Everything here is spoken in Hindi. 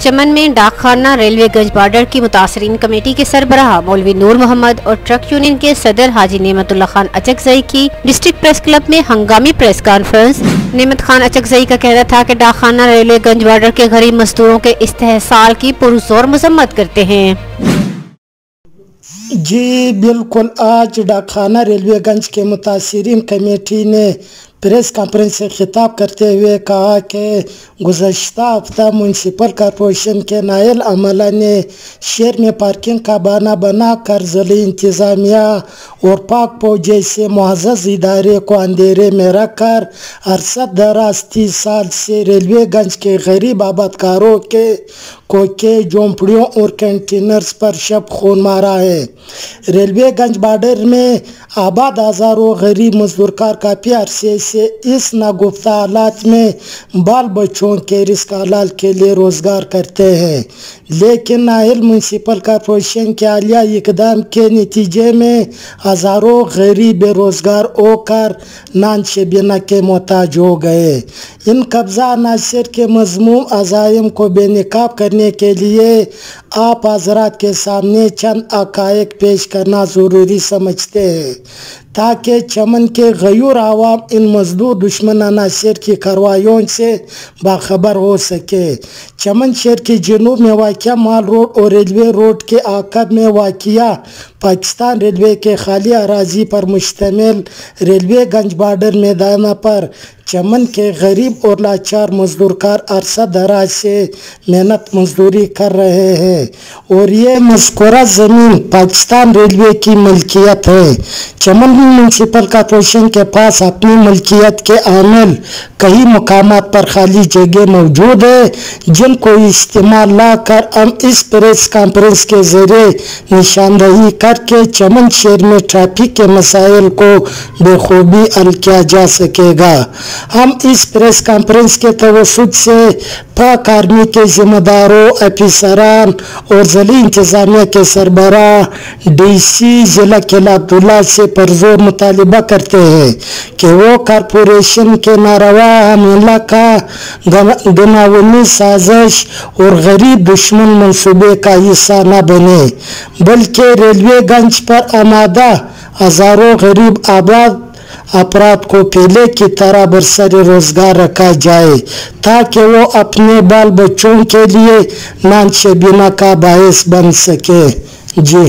चमन में डाकखाना रेलवे गंज बॉर्डर की मुतासरीन कमेटी के सरबराह मौलवी नूर मोहम्मद और ट्रक यूनियन के सदर हाजी नेमतुल्ला खान अचकजई की डिस्ट्रिक्ट प्रेस क्लब में हंगामी प्रेस कॉन्फ्रेंस। नेमत खान अचकजई का कहना था कि डाकखाना रेलवे गंज बॉर्डर के गरीब मजदूरों के इस्तेसाल की पुरजोर मजम्मत करते हैं। जी, बिल्कुल। आज डाकखाना रेलवेगंज के मुतासरीन कमेटी ने प्रेस कॉन्फ्रेंस से खिताब करते हुए कहा कि गुजशत हफ़्ता म्यूनसिपल कॉरपोरेशन के नायल अमला ने शहर में पार्किंग का बहाना बना कर जली इंतज़ामिया और पाक फौज जैसे मुआज़ इदारे को अंधेरे में रख कर अरसद दराज तीस साल से रेलवेगंज के गरीब आबादकारों के कोके झोंपड़ियों और कंटेनर्स पर शब खून मारा है। रेलवेगंज बॉर्डर में आबाद हज़ारों गरीब मजदूर कार काफ़ी अरसे से इस नागुफ्ता हालात में बाल बच्चों के रिस्क हलाल के लिए रोज़गार करते हैं। लेकिन नाहल म्यूनसिपल कॉरपोरेशन के आलिया इकदाम के नतीजे में हज़ारों गरीब बेरोज़गार होकर नान शबीना के मोहताज हो गए। इन कब्ज़ा अनासर के मजमूम अजायम को बेनकाब करने के लिए आप हजरात के सामने चंद अकायक पेश करना ज़रूरी समझते हैं। ताकि चमन के गयूर आवाम इन मजदूर दुश्मन अनासर की कार्रवाइयों से बाखबर हो सके चमन शहर के जनूब में वाक़ माल रोड और रेलवे रोड के आकब में वाक़ पाकिस्तान रेलवे के खाली अराजी पर मुश्तमिल रेलवे गंज बार्डर मैदान पर चमन के गरीब और लाचार मजदूर कार अरसा दराज से मेहनत मजदूरी कर रहे हैं और ये मस्कुरा ज़मीन पाकिस्तान रेलवे की मलकियत है चमन म्यूनसिपल कॉरपोरेशन के पास अपनी मलकियत के आमिल कई मकाम पर खाली जगह मौजूद है, जिनको इस्तेमाल ला कर हम इस प्रेस कॉन्फ्रेंस के ज़रिए निशानदही करके चमन शहर में ट्रैफ़िक के मसाइल को बखूबी हल किया जा सकेगा। हम इस प्रेस कॉन्फ्रेंस के तवसत से पाक आर्मी के ज़िम्मेदारों, अफसरान और जली इंतज़ामिया के सरबरा डी सी ज़िला किला अब्दुल्ला से मुतालबा करते हैं कि वो कॉरपोरेशन के नारवा हमला का गनावनी साजिश और गरीब दुश्मन मनसूबे का हिस्सा न बने, बल्कि रेलवे गंज पर आमादा हज़ारों गरीब आबाद अपराध को पहले की तरह बरसर रोज़गार रखा जाए, ताकि वो अपने बाल बच्चों के लिए नान शबीना का बायस बन सके। जी।